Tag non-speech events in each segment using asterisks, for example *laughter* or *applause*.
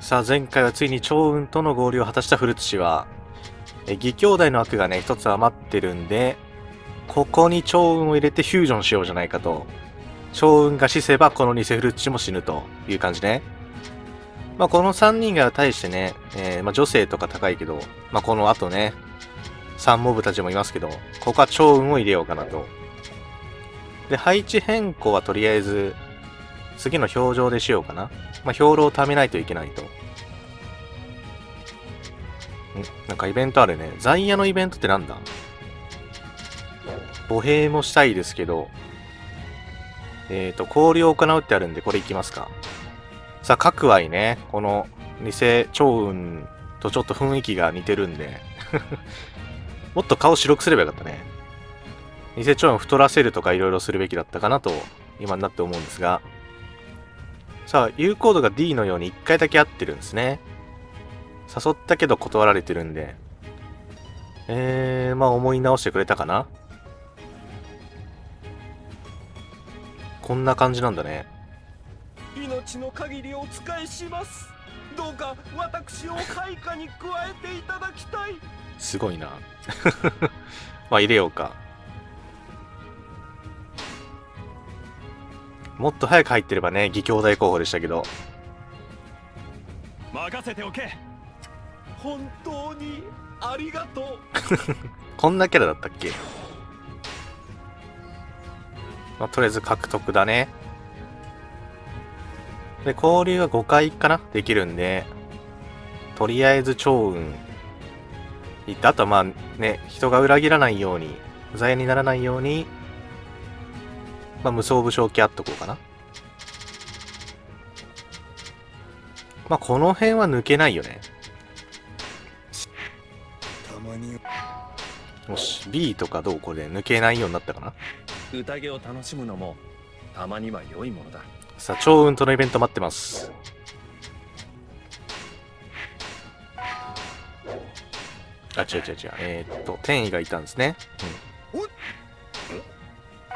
さあ前回はついに趙雲との合流を果たした古土は、え義兄弟の悪がね、一つ余ってるんで、ここに趙雲を入れてフュージョンしようじゃないかと。趙雲が死せばこの偽古土も死ぬという感じね。まあこの3人が対してね、えー、まあ女性とか高いけど、まあこの後ね、3モブたちもいますけど、ここは趙雲を入れようかなと。で、配置変更はとりあえず、次の表情でしようかな。まあ、兵糧を貯めないといけないと。ん？なんかイベントあるね。在野のイベントってなんだ？歩兵もしたいですけど、えっ、ー、と、交流を行うってあるんで、これいきますか。さあ、各愛ね、この偽趙雲とちょっと雰囲気が似てるんで *laughs* もっと顔白くすればよかったね。偽趙雲太らせるとか色々するべきだったかなと、今になって思うんですが、さあ、U コードが D のように1回だけ合ってるんですね。誘ったけど断られてるんで。えー、まあ思い直してくれたかなこんな感じなんだね。命の限りお仕えします。どうか私を開花に加えていただきたい。すごいな。*laughs* まあ入れようか。もっと早く入ってればね、義兄弟候補でしたけど。任せておけ本当にありがとう *laughs* こんなキャラだったっけ？まあ、とりあえず獲得だね。で、交流は5回かな？できるんで、とりあえず超運。あとはまあね、人が裏切らないように、罪にならないように、まあ、無双武将機あっとこうかな。まあ、この辺は抜けないよね。よし、B とかどうこれ抜けないようになったかな宴を楽しむのも、たまには良いものだ。さあ、超運とのイベント待ってます。あ、違う違う違う。えー、っと、天意がいたんですね。うん。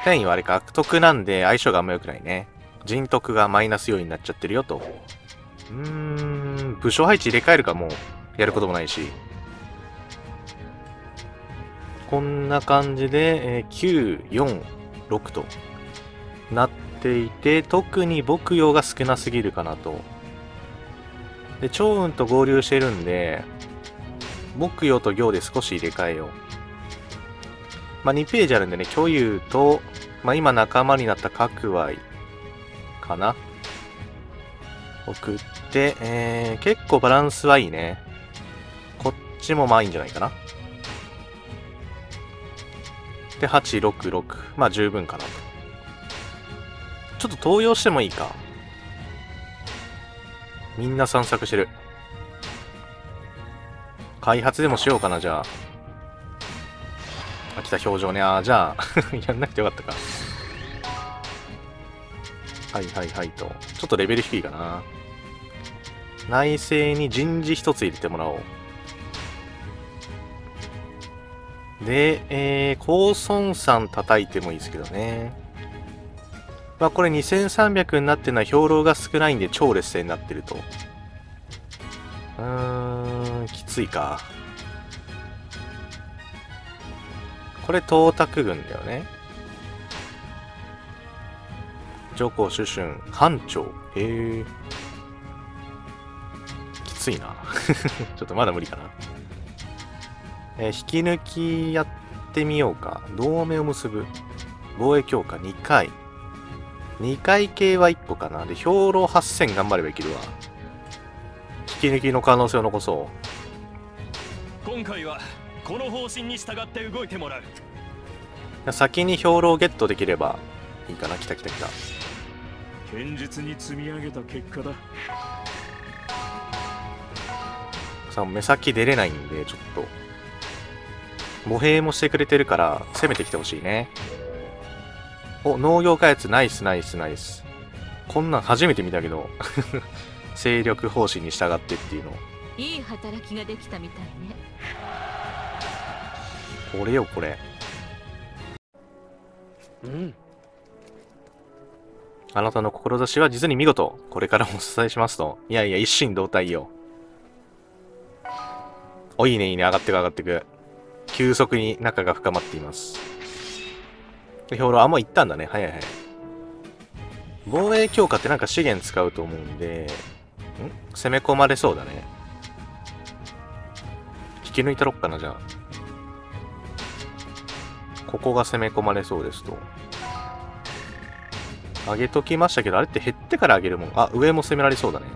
転移はあれか、悪徳なんで相性があんま良くないね。人徳がマイナス要因になっちゃってるよと。うーん、武将配置入れ替えるかもうやることもないし。こんな感じで、えー、9、4、6となっていて、特に牧羊が少なすぎるかなと。で、趙雲と合流してるんで、牧羊と行で少し入れ替えよう。まあ、2ページあるんでね、共有と、まあ、今仲間になった各愛かな送って、えー、結構バランスはいいね。こっちもまあいいんじゃないかな。で、8、6、6。まあ十分かなと。ちょっと登用してもいいか。みんな散策してる。開発でもしようかな、じゃあ。あ、来た表情ね。あ、じゃあ *laughs* やんなくてよかったか。はいはいはいと。ちょっとレベル低いかな。内政に人事一つ入れてもらおう。で、えー、高孫さん叩いてもいいですけどね。まあこれ2300になってるのは兵糧が少ないんで超劣勢になってると。うーん、きついか。これ東卓軍だよね。上皇主春、班長。へえ。きついな。*laughs* ちょっとまだ無理かな。えー、引き抜きやってみようか。同盟を結ぶ。防衛強化2回。2回系は1個かな。で、兵糧8000頑張ればいけるわ。引き抜きの可能性を残そう。今回はこの方針に従って動いてもらう。先に兵糧をゲットできればいいかな。来た来た来た。堅実に積み上げた結果だ。さあ目先出れないんでちょっと歩兵もしてくれてるから攻めてきてほしいね。お農業開発ナイスナイスナイス。こんなん初めて見たけど *laughs* 勢力方針に従ってっていうの。いい働きができたみたいねこれよこれうんあなたの志は実に見事。これからもお支えしますと。いやいや、一心同体よ。お、いいね、いいね。上がってく、上がってく。急速に仲が深まっています。兵糧、あ、もう行ったんだね。はいはいはい。防衛強化ってなんか資源使うと思うんで、ん？攻め込まれそうだね。引き抜いたろっかな、じゃあ。ここが攻め込まれそうですと。上げときましたけど、あれって減ってから上げるもん。あ、上も攻められそうだね。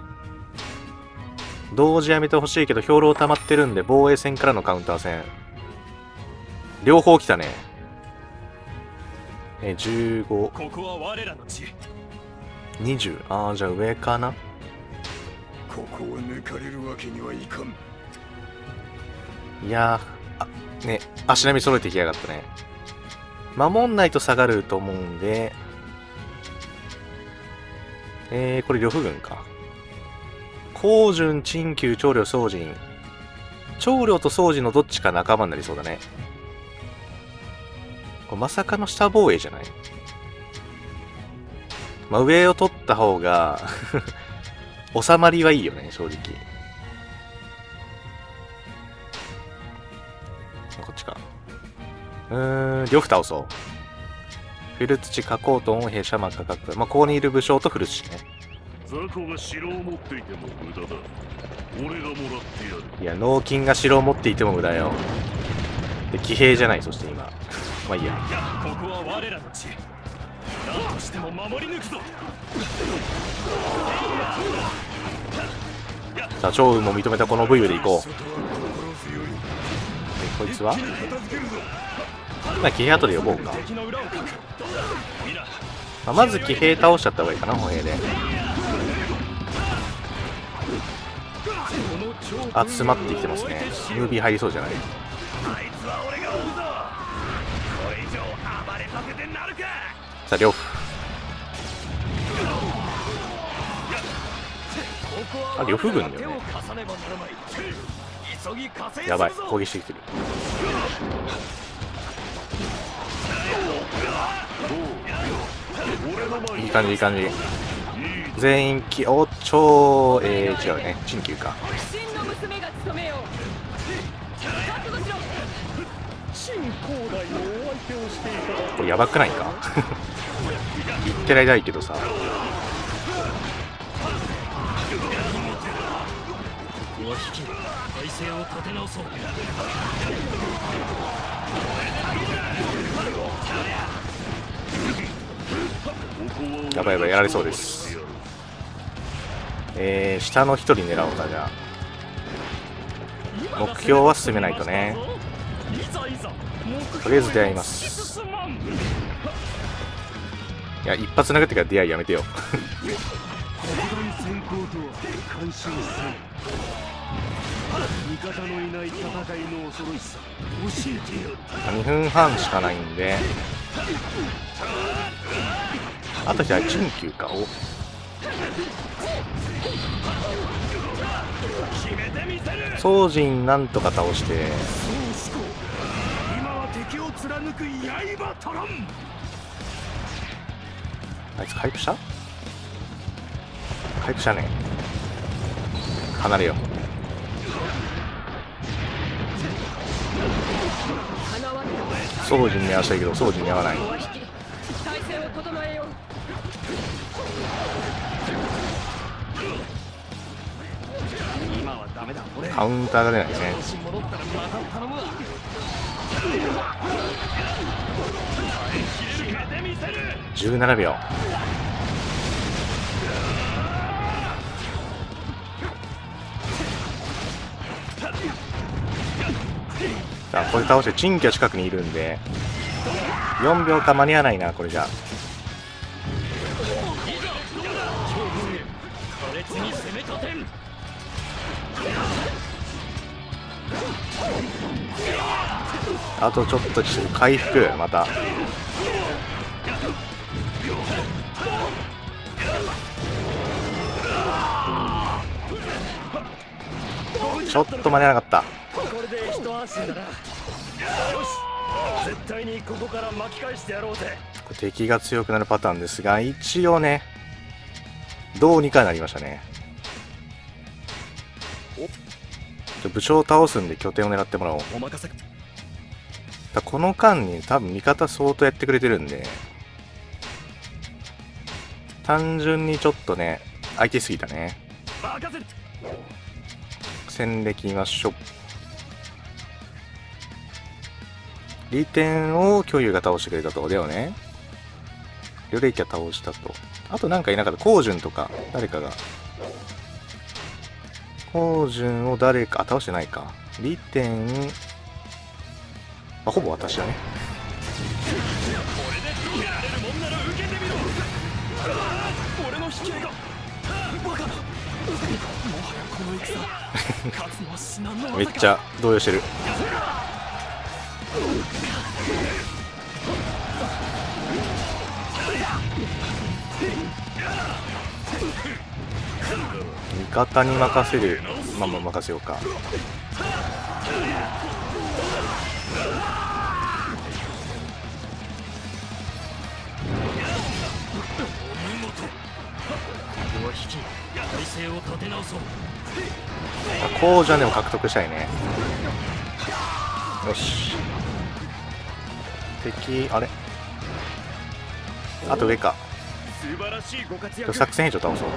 同時やめてほしいけど、兵糧溜まってるんで、防衛戦からのカウンター戦。両方来たね。え、15、ここは我らの地20。あー、じゃあ上かなここを抜かれるわけにはいかんいやー、あ、ね、足並み揃えてきやがったね。守んないと下がると思うんで、えー、これ呂布軍か。高順、陳旧、長領、宗人。長領と宗人のどっちか仲間になりそうだね。これまさかの下防衛じゃない？まあ、上を取った方が *laughs* 収まりはいいよね、正直。こっちか。うーん、呂布倒そう。フルツチ、加工トン、兵舎マ価格。まあ、ここにいる武将とフルツチね。雑魚が城を持っていても無駄だ俺がもらってやるいや、脳筋が城を持っていても無駄よ。で、騎兵じゃない、そして今。まあいいや。ここは我らの地何としても守り抜くぞさあ、趙雲も認めたこの武勇でいこう。こいつは？まあ、騎兵後で呼ぼうか。まあ、まず騎兵倒しちゃった方がいいかな、歩兵で。この超集まってきてますね。ムービー入りそうじゃない？さあ、呂布。あ呂布軍だよねやばい、攻撃してきてる。いい感じ、いい感じ。全員き、お、超、えー、違うね。陳旧か。これやばくないか？*laughs* 言ってる間いいけどさ。を立て直そうやばいやばい、やられそうです。えー、下の一人狙おうか、じゃあ。目標は進めないとね。とりあえず出会います。いや、一発殴ってから出会いやめてよ。先行とは干渉せん味方のいない戦いの恐ろしさ教えてやる2分半しかないんで。あとじゃあ、陳旧か。お、宗人なんとか倒して、今は敵を貫く刃取らんあいつ回復した？早くしゃね。離れよ。掃除に合わせたいけど掃除に合わない。カウンターが出ないですね17秒。さあ、これ倒して、陳居近くにいるんで、4秒か間に合わないな、これじゃ。あとちょっと回復、また。ちょっと間に合わなかった。これで一安心だなよし。絶対にここから巻き返してやろうぜ。敵が強くなるパターンですが一応ねどうにかなりましたね。部長を倒すんで拠点を狙ってもらおう。お任せ。だこの間に多分味方相当やってくれてるんで単純にちょっとね相手すぎたね。戦歴見ましょう利点を巨有が倒してくれたとだよね。リョレイキャ倒したと。あとなんかいなかった。コウジュンとか誰かが。コウジュンを誰かあ倒してないか。利点あほぼ私だね。俺の引き合いがバカ。もはやこの戦。*laughs* 勝つのは至難のめっちゃ動揺してる方に任せるまあまあ任せようか。こうあこう。じゃねを獲得したいね。よし。敵あれ？あと上か。作戦兵長倒そう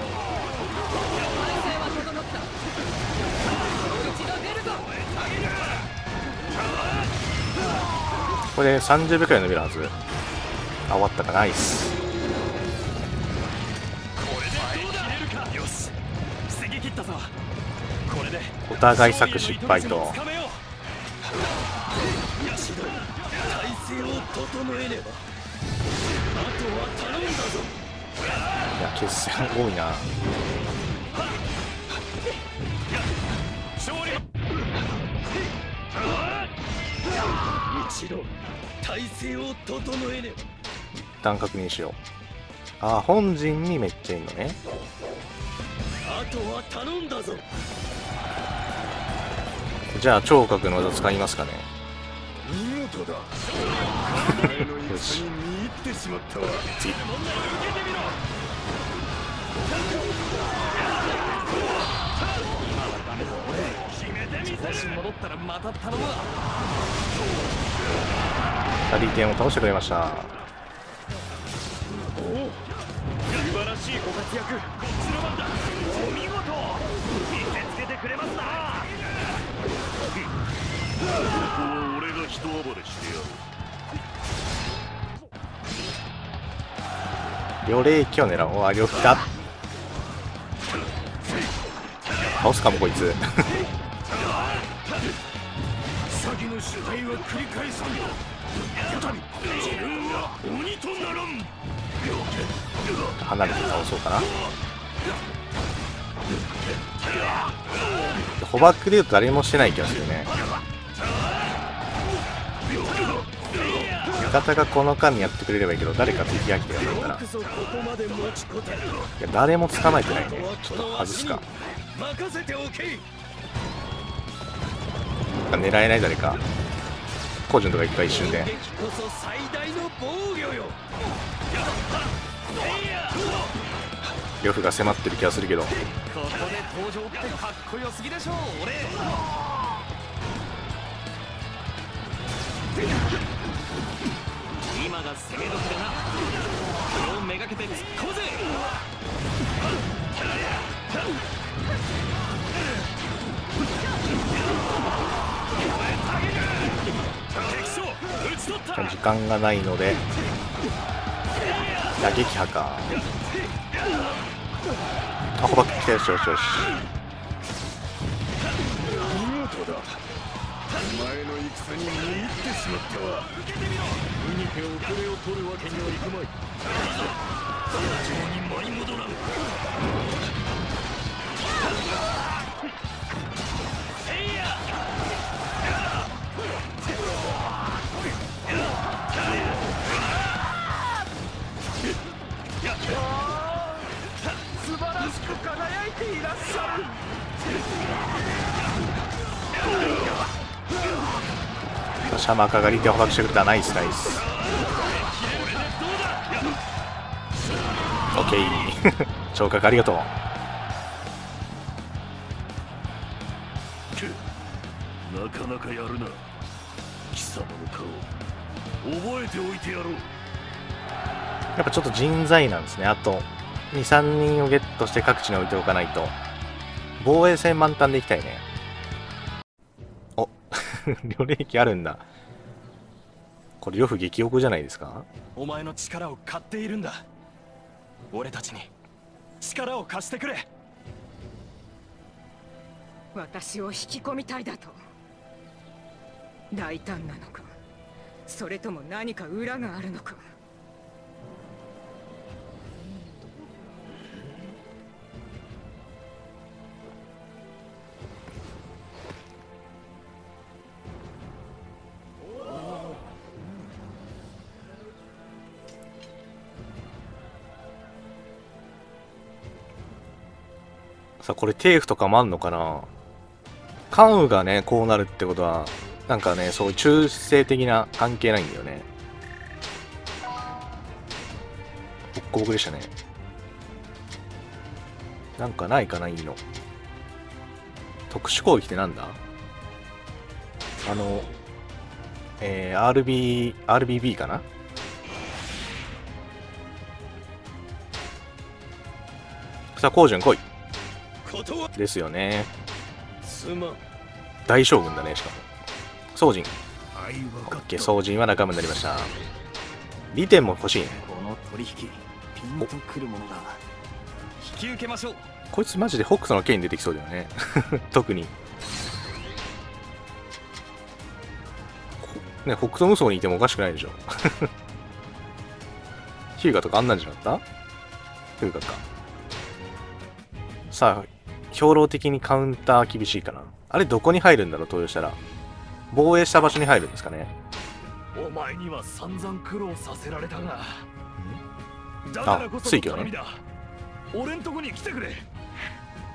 これで30秒くらい伸びるはず。あ終わったか。ナイス。お互い策失敗と。いや決戦多いな体勢を整えねば。一旦確認しよう。あー本陣にめっちゃいいのね。あとは頼んだぞ。じゃあ聴覚の技使いますかね。見事だ。お前の戦に見入ってしまったわ次調子戻ったらまた頼む。わリーテンを倒してくれました。素晴らしいご活躍。こっちの番だ。お見事。見せつけてくれますな。ここは俺が人暴れしてやる。両霊気を狙おう。あ両来た。倒すかもこいつ取材は繰り返さんよ。再び自分は鬼とならん。離れて倒そうかな。捕獲で言うと誰もしてない気がするね。味方がこの間にやってくれればいいけど誰か敵が来てやるんだなよくぞここまで持ちこたえいや誰も捕まえてないね。ちょっと外すか。任せておけ狙えない誰か。コージュンとか一回一瞬で。撃こそ最大の防御よ呂布が迫ってる気がするけど。ここで登場ってかっこよすぎでしょう俺。今が攻め時だな。これをめがけて突っ込むぜ間がないのでいや撃破か。あ捕獲来たよしよしよし。見事だお前の戦に見入ってしまったわ。逃げて遅れを取るわけにはいくまい。非常に舞い戻らんいらっしゃる。シャマカがリテを捕獲してくれた。ナイスナイス。ケー。聴覚ありがとう。なかなかやるな。貴様の顔。覚えておいてやろう。やっぱちょっと人材なんですね。あと23人をゲットして各地に置いておかないと。防衛戦満タンでいきたいね。お。*laughs* 両霊機あるんだ。これ呂布激おこじゃないですか？お前の力を買っているんだ。俺たちに。力を貸してくれ。私を引き込みたいだと。大胆なのか。それとも何か裏があるのかこれテーフとかもあんのかな？関羽がねこうなるってことはなんかねそういう中性的な関係ないんだよね。ボッコボコでしたね。なんかないかないいの。特殊攻撃ってなんだ？あのえー、RB RBB かな？さあ、コウジュン来い。ですよね。大将軍だね、しかも。宗人。オッケー、宗人は仲間になりました。利点も欲しいね。この取引ピンとくるものだ引き受けましょうこいつマジで北斗の剣に出てきそうだよね。*laughs* 特に。こね、北斗無双にいてもおかしくないでしょ。*laughs* ヒューガとかあんなんじゃなかった？ヒューガか。さあ、兵糧的にカウンター厳しいかな。あれどこに入るんだろう、投与したら。防衛した場所に入るんですかね。お前には散々苦労させられたが。だからこそ水魚ね。俺んとこに来てくれ。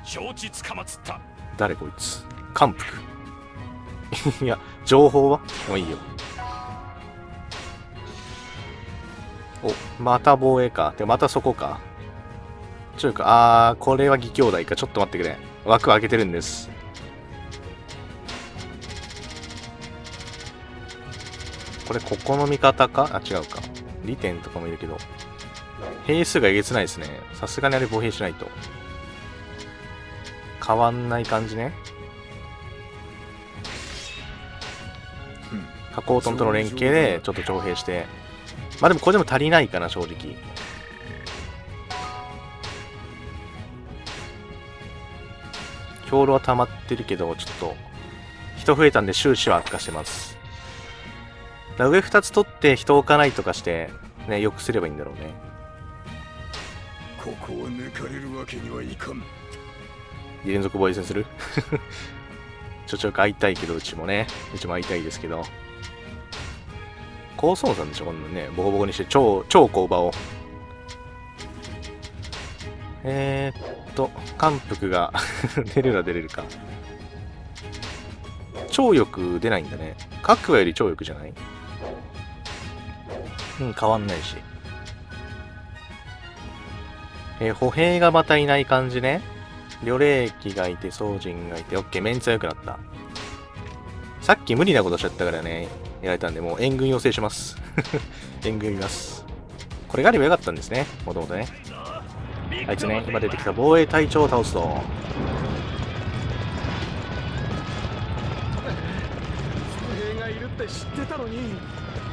承知つかまつった。誰こいつ？韓服。*laughs* いや情報は？もういいよ。おまた防衛か。でまたそこかちょいか。あーこれは義兄弟か。ちょっと待ってくれ。枠開けてるんです。これここの味方か？あ違うか。利点とかもいるけど。兵数がえげつないですね。さすがにあれ防兵しないと。変わんない感じね。加工トンとの連携でちょっと徴兵して。まあでもこれでも足りないかな正直兵糧は溜まってるけどちょっと人増えたんで収支は悪化してます上2つ取って人置かないとかしてねよくすればいいんだろうねここを抜かれるわけにはいかん連続防衛戦するちょちょく会いたいけどうちもねうちも会いたいですけど高村さんでしょこんなのねボコボコにして超超工場をえー、っと韓服が *laughs* 出るな出れるか超欲出ないんだね各話より超欲じゃない？うん変わんないしえー歩兵がまたいない感じね旅霊機がいて、宗人がいて、オッケー、メンツは良くなった。さっき無理なことしちゃったからね、やられたんで、もう援軍要請します。*laughs* 援軍います。これがあればよかったんですね、もともとね。あいつね、今出てきた防衛隊長を倒すと。伏兵がいるって知ってたのに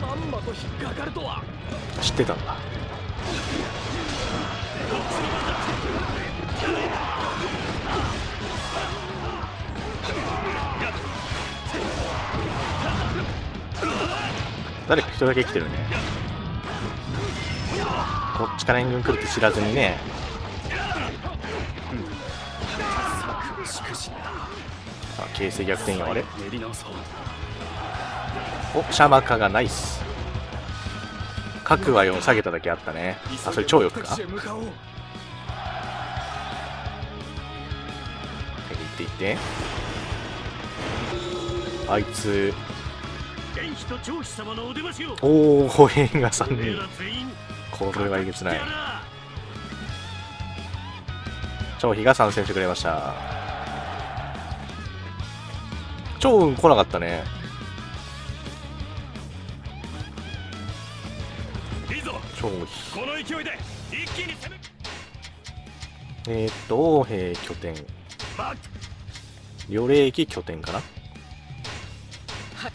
まんまと引っかかるとは知ってたんだ。誰か人だけ来てるね。こっちから援軍来るって知らずにね。形勢逆転よ、あれ？お、シャマカがナイス。各話を下げただけあったね。あ、それ超欲か？敵地へ向かいっていって。あいつ、おおー、歩兵が3人。これはえげつない。張飛が参戦してくれました超雲来なかったね。いいぞ。超飛この勢いで一気に攻めえー、っと王兵拠点。バッ両霊駅拠点かな。はい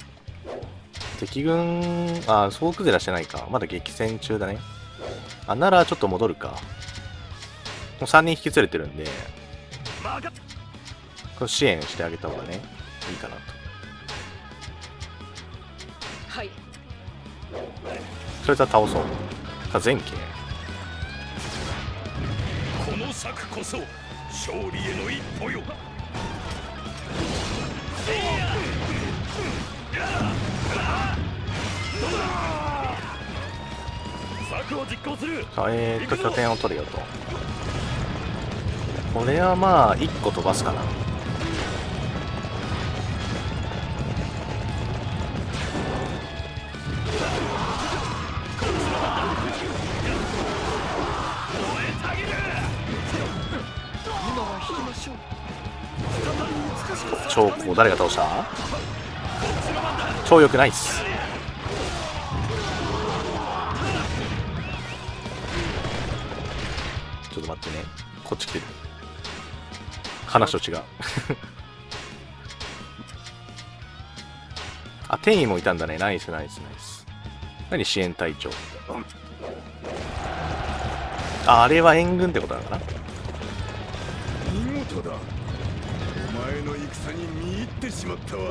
敵軍あ総崩れはしてないか。まだ激戦中だね。あならちょっと戻るか。もう3人引き連れてるんで。支援してあげた方がねいいかなと。はい。そいつは倒そう。さあ前景この策こそ勝利への一歩よ。策を実行する。さあえー、っと拠点を取るよと。これはまあ1個飛ばすかな超高誰が倒した？超良くないっす。ちょっと待ってね。こっち来てる。話と違う。*laughs* あ転移もいたんだね。ナイスナイスナイス。何支援隊長？ああれは援軍ってことなのかな？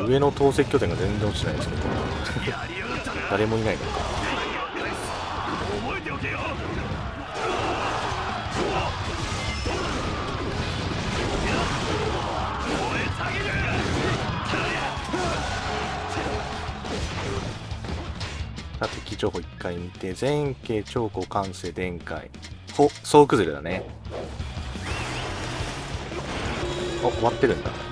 上の投石拠点が全然落ちてないですけど誰もいないのか覚えておけよさて、基情報一回見て、前景、超高、関西、電解。ほ、総崩れだね。お、終わってるんだ。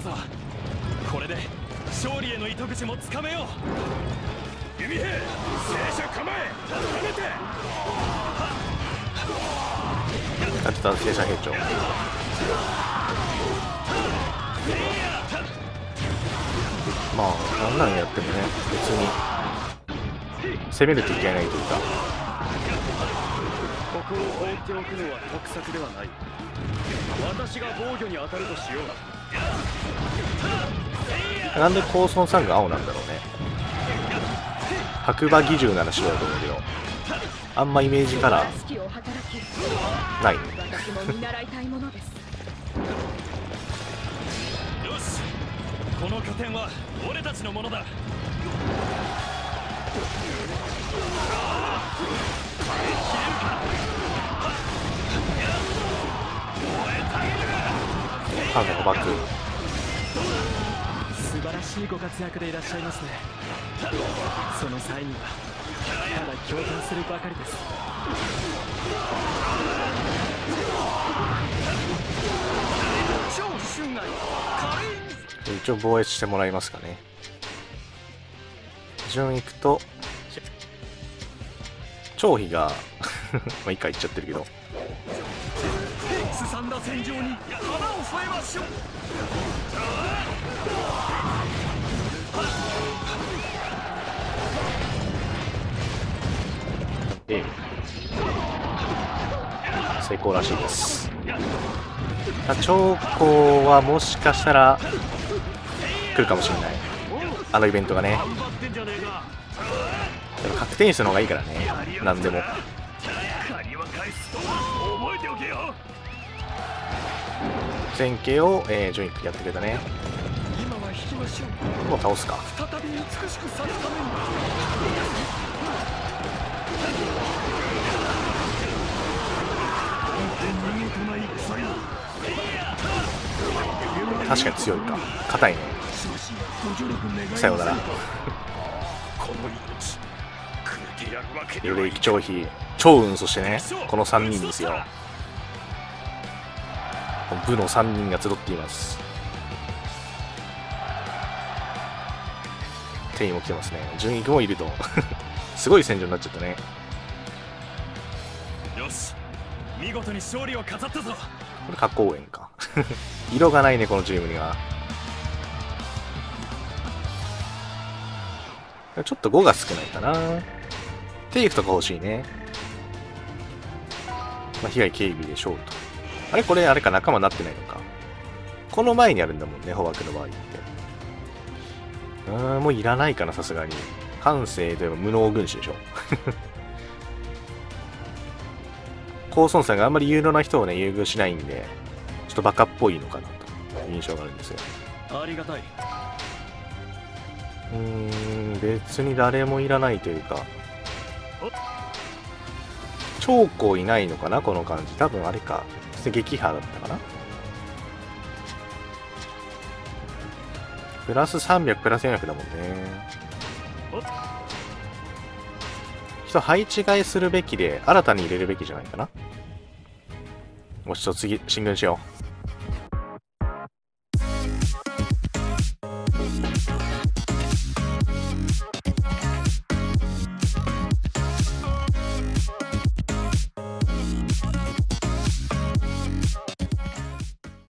たぞ。これで勝利への糸口もつかめよう。弓兵戦車構え止めて。やってた、正社兵長。まあ、なんなんやってもね、別に、攻めるといけないというか、ここを放っておくのは得策ではない。私が防御に当たるとしようなんで高村さんが青なんだろうね。白馬義獣なら白だと思うけど、あんまイメージカラーない。よしこの拠点は俺たちのものだ関西捕獲。素晴らしいご活躍でいらっしゃいますね。その際にはただ共感するばかりです。一応防衛してもらいますかね。順行くと張飛が *laughs* まあいいか言っちゃってるけど。すさんだ戦場に花を添えましょうええ。成功らしいです。長江はもしかしたら来るかもしれない。あのイベントがね。でも確定数の方がいいからね。何でも。前景を、えー、ジョインクやってくれたね。今は引きましょうもう倒すか。確かに強いか。硬いね。さようなら。この命くれてやるわけで両霊はい。気長飛長雲そしてねこの3人ですよ。部の3人が集っています。テイも来てますね。順位もいると。*laughs* すごい戦場になっちゃったね。よし。見事に勝利を飾ったぞ。これ加工園か *laughs* 色がないねこのチームにはちょっと5が少ないかなテイクとか欲しいねまあ被害警備でしょうとあれこれあれか仲間になってないのかこの前にあるんだもんね、捕獲の場合って。うーん、もういらないかな、さすがに。感性といえば無能軍師でしょ。高孫さんがあんまり有能な人をね、優遇しないんで、ちょっとバカっぽいのかなという印象があるんですよ。ありがたいうーん、別に誰もいらないというか。長江いないのかな、この感じ。多分あれか。撃破だったかな。プラス300プラス400だもんね人配置換えするべきで新たに入れるべきじゃないかな。もうちょっと次進軍しよう。